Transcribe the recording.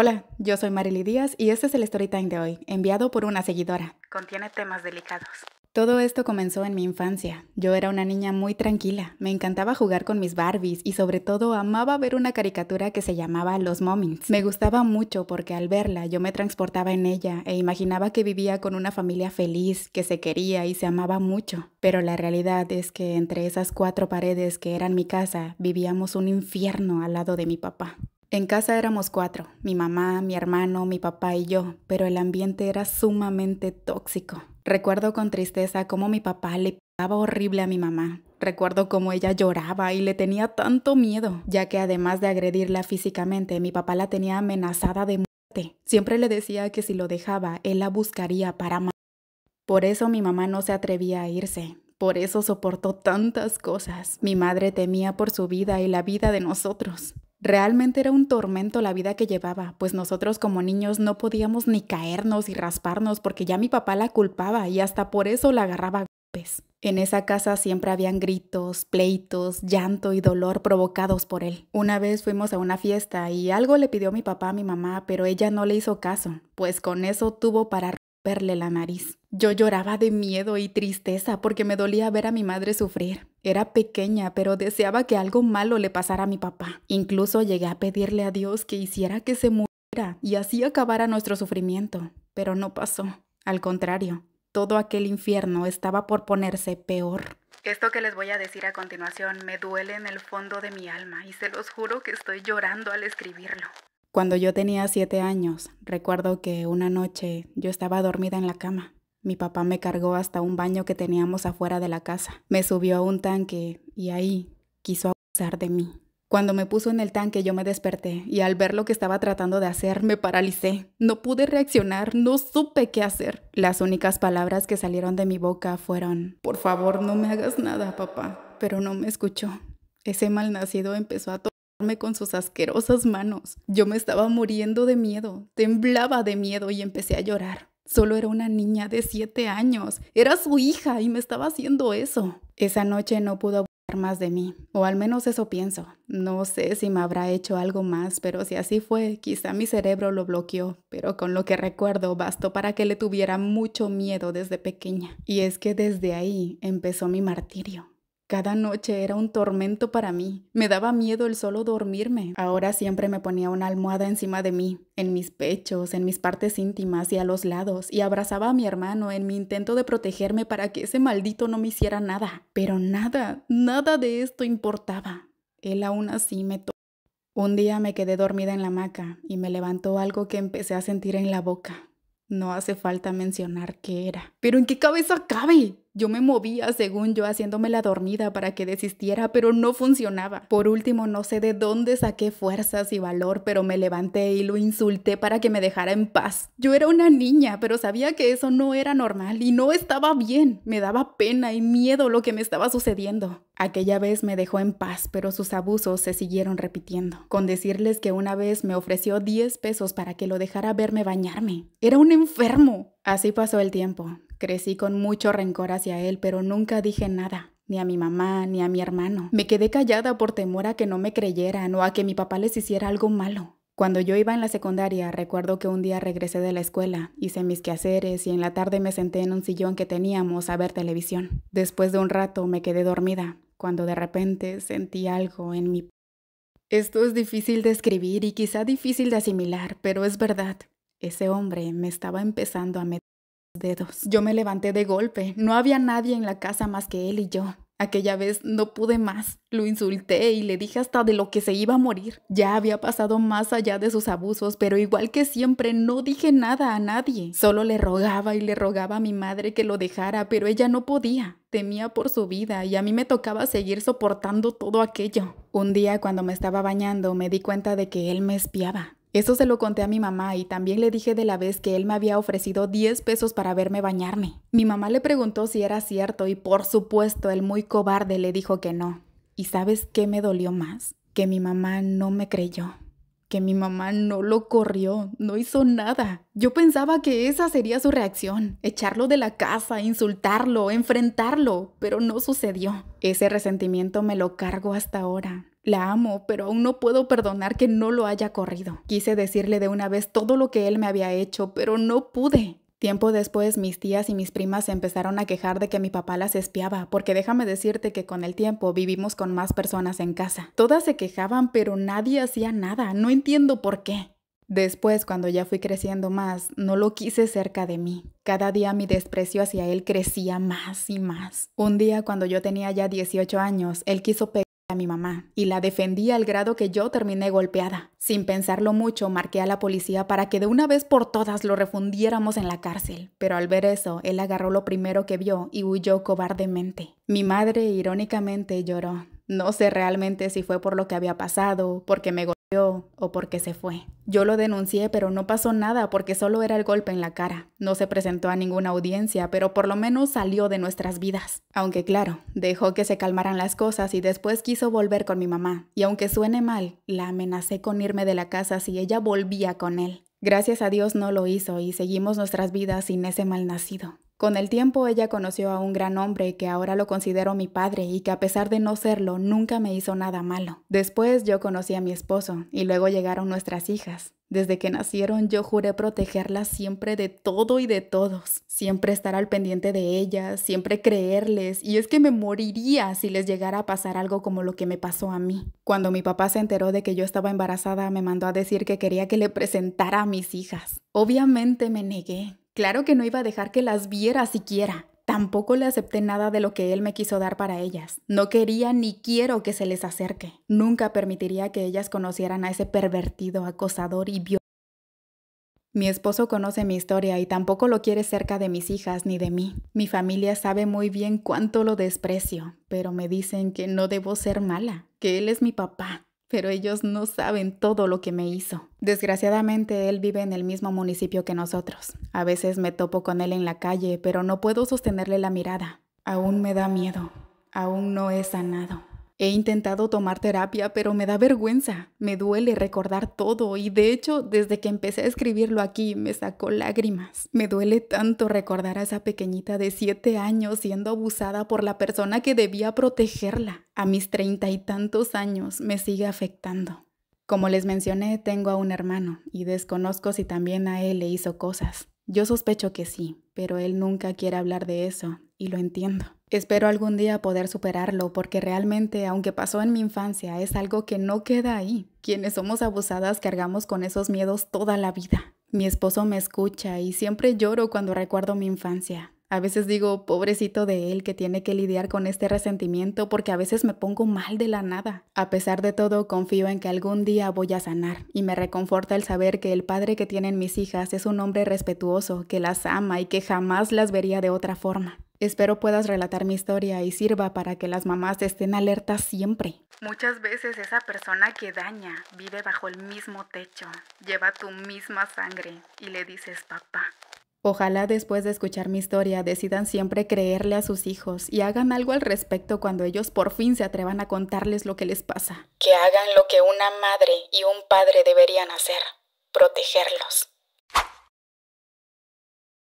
Hola, yo soy Marily Díaz y este es el Storytime de hoy, enviado por una seguidora. Contiene temas delicados. Todo esto comenzó en mi infancia. Yo era una niña muy tranquila, me encantaba jugar con mis Barbies y sobre todo amaba ver una caricatura que se llamaba Los Moments. Me gustaba mucho porque al verla yo me transportaba en ella e imaginaba que vivía con una familia feliz, que se quería y se amaba mucho. Pero la realidad es que entre esas cuatro paredes que eran mi casa vivíamos un infierno al lado de mi papá. En casa éramos cuatro, mi mamá, mi hermano, mi papá y yo, pero el ambiente era sumamente tóxico. Recuerdo con tristeza cómo mi papá le pegaba horrible a mi mamá. Recuerdo cómo ella lloraba y le tenía tanto miedo, ya que además de agredirla físicamente, mi papá la tenía amenazada de muerte. Siempre le decía que si lo dejaba, él la buscaría para matar. Por eso mi mamá no se atrevía a irse. Por eso soportó tantas cosas. Mi madre temía por su vida y la vida de nosotros. Realmente era un tormento la vida que llevaba, pues nosotros como niños no podíamos ni caernos y rasparnos porque ya mi papá la culpaba y hasta por eso la agarraba a golpes. En esa casa siempre habían gritos, pleitos, llanto y dolor provocados por él. Una vez fuimos a una fiesta y algo le pidió mi papá a mi mamá, pero ella no le hizo caso, pues con eso tuvo para romperle la nariz. Yo lloraba de miedo y tristeza porque me dolía ver a mi madre sufrir. Era pequeña, pero deseaba que algo malo le pasara a mi papá. Incluso llegué a pedirle a Dios que hiciera que se muriera y así acabara nuestro sufrimiento. Pero no pasó. Al contrario, todo aquel infierno estaba por ponerse peor. Esto que les voy a decir a continuación me duele en el fondo de mi alma y se los juro que estoy llorando al escribirlo. Cuando yo tenía siete años, recuerdo que una noche yo estaba dormida en la cama. Mi papá me cargó hasta un baño que teníamos afuera de la casa. Me subió a un tanque y ahí quiso abusar de mí. Cuando me puso en el tanque yo me desperté y al ver lo que estaba tratando de hacer me paralicé. No pude reaccionar, no supe qué hacer. Las únicas palabras que salieron de mi boca fueron, por favor no me hagas nada, papá. Pero no me escuchó. Ese malnacido empezó a tocarme con sus asquerosas manos. Yo me estaba muriendo de miedo, temblaba de miedo y empecé a llorar. Solo era una niña de siete años. Era su hija y me estaba haciendo eso. Esa noche no pudo abusar más de mí, o al menos eso pienso. No sé si me habrá hecho algo más, pero si así fue, quizá mi cerebro lo bloqueó, pero con lo que recuerdo bastó para que le tuviera mucho miedo desde pequeña. Y es que desde ahí empezó mi martirio. Cada noche era un tormento para mí. Me daba miedo el solo dormirme. Ahora siempre me ponía una almohada encima de mí, en mis pechos, en mis partes íntimas y a los lados, y abrazaba a mi hermano en mi intento de protegerme para que ese maldito no me hiciera nada. Pero nada, nada de esto importaba. Él aún así me tocó. Un día me quedé dormida en la hamaca y me levantó algo que empecé a sentir en la boca. No hace falta mencionar qué era. Pero ¿en qué cabeza cabe? Yo me movía, según yo, haciéndome la dormida para que desistiera, pero no funcionaba. Por último, no sé de dónde saqué fuerzas y valor, pero me levanté y lo insulté para que me dejara en paz. Yo era una niña, pero sabía que eso no era normal y no estaba bien. Me daba pena y miedo lo que me estaba sucediendo. Aquella vez me dejó en paz, pero sus abusos se siguieron repitiendo. Con decirles que una vez me ofreció 10 pesos para que lo dejara verme bañarme. Era un enfermo. Así pasó el tiempo. Crecí con mucho rencor hacia él, pero nunca dije nada, ni a mi mamá, ni a mi hermano. Me quedé callada por temor a que no me creyeran o a que mi papá les hiciera algo malo. Cuando yo iba en la secundaria, recuerdo que un día regresé de la escuela, hice mis quehaceres y en la tarde me senté en un sillón que teníamos a ver televisión. Después de un rato me quedé dormida, cuando de repente sentí algo en mi... Esto es difícil de escribir y quizá difícil de asimilar, pero es verdad. Ese hombre me estaba empezando a meter dedos. Yo me levanté de golpe. No había nadie en la casa más que él y yo. Aquella vez no pude más. Lo insulté y le dije hasta de lo que se iba a morir. Ya había pasado más allá de sus abusos, pero igual que siempre no dije nada a nadie. Solo le rogaba y le rogaba a mi madre que lo dejara, pero ella no podía. Temía por su vida y a mí me tocaba seguir soportando todo aquello. Un día cuando me estaba bañando me di cuenta de que él me espiaba. Eso se lo conté a mi mamá y también le dije de la vez que él me había ofrecido 10 pesos para verme bañarme. Mi mamá le preguntó si era cierto y por supuesto el muy cobarde le dijo que no. ¿Y sabes qué me dolió más? Que mi mamá no me creyó. Que mi mamá no lo corrió, no hizo nada. Yo pensaba que esa sería su reacción, echarlo de la casa, insultarlo, enfrentarlo, pero no sucedió. Ese resentimiento me lo cargo hasta ahora. La amo, pero aún no puedo perdonar que no lo haya corrido. Quise decirle de una vez todo lo que él me había hecho, pero no pude. Tiempo después, mis tías y mis primas se empezaron a quejar de que mi papá las espiaba, porque déjame decirte que con el tiempo vivimos con más personas en casa. Todas se quejaban, pero nadie hacía nada. No entiendo por qué. Después, cuando ya fui creciendo más, no lo quise cerca de mí. Cada día mi desprecio hacia él crecía más y más. Un día, cuando yo tenía ya 18 años, él quiso pegar a mi mamá y la defendí al grado que yo terminé golpeada. Sin pensarlo mucho, marqué a la policía para que de una vez por todas lo refundiéramos en la cárcel, pero al ver eso, él agarró lo primero que vio y huyó cobardemente. Mi madre irónicamente lloró. No sé realmente si fue por lo que había pasado, porque me golpeó o porque se fue. Yo lo denuncié, pero no pasó nada porque solo era el golpe en la cara. No se presentó a ninguna audiencia, pero por lo menos salió de nuestras vidas. Aunque claro, dejó que se calmaran las cosas y después quiso volver con mi mamá. Y aunque suene mal, la amenacé con irme de la casa si ella volvía con él. Gracias a Dios no lo hizo y seguimos nuestras vidas sin ese malnacido. Con el tiempo ella conoció a un gran hombre que ahora lo considero mi padre y que a pesar de no serlo nunca me hizo nada malo. Después yo conocí a mi esposo y luego llegaron nuestras hijas. Desde que nacieron yo juré protegerlas siempre de todo y de todos, siempre estar al pendiente de ellas, siempre creerles, y es que me moriría si les llegara a pasar algo como lo que me pasó a mí. Cuando mi papá se enteró de que yo estaba embarazada, me mandó a decir que quería que le presentara a mis hijas. Obviamente me negué, Claro que no iba a dejar que las viera siquiera. Tampoco le acepté nada de lo que él me quiso dar para ellas. No quería ni quiero que se les acerque. Nunca permitiría que ellas conocieran a ese pervertido, acosador y violento. Mi esposo conoce mi historia y tampoco lo quiere cerca de mis hijas ni de mí. Mi familia sabe muy bien cuánto lo desprecio, pero me dicen que no debo ser mala, que él es mi papá, pero ellos no saben todo lo que me hizo. Desgraciadamente, él vive en el mismo municipio que nosotros. A veces me topo con él en la calle, pero no puedo sostenerle la mirada. Aún me da miedo. Aún no he sanado. He intentado tomar terapia, pero me da vergüenza. Me duele recordar todo y de hecho, desde que empecé a escribirlo aquí, me sacó lágrimas. Me duele tanto recordar a esa pequeñita de siete años siendo abusada por la persona que debía protegerla. A mis treinta y tantos años me sigue afectando. Como les mencioné, tengo a un hermano y desconozco si también a él le hizo cosas. Yo sospecho que sí, pero él nunca quiere hablar de eso y lo entiendo. Espero algún día poder superarlo porque realmente, aunque pasó en mi infancia, es algo que no queda ahí. Quienes somos abusadas cargamos con esos miedos toda la vida. Mi esposo me escucha y siempre lloro cuando recuerdo mi infancia. A veces digo, pobrecito de él que tiene que lidiar con este resentimiento porque a veces me pongo mal de la nada. A pesar de todo, confío en que algún día voy a sanar y me reconforta el saber que el padre que tienen mis hijas es un hombre respetuoso, que las ama y que jamás las vería de otra forma. Espero puedas relatar mi historia y sirva para que las mamás estén alertas siempre. Muchas veces esa persona que daña vive bajo el mismo techo, lleva tu misma sangre y le dices papá. Ojalá después de escuchar mi historia decidan siempre creerle a sus hijos y hagan algo al respecto cuando ellos por fin se atrevan a contarles lo que les pasa. Que hagan lo que una madre y un padre deberían hacer, protegerlos.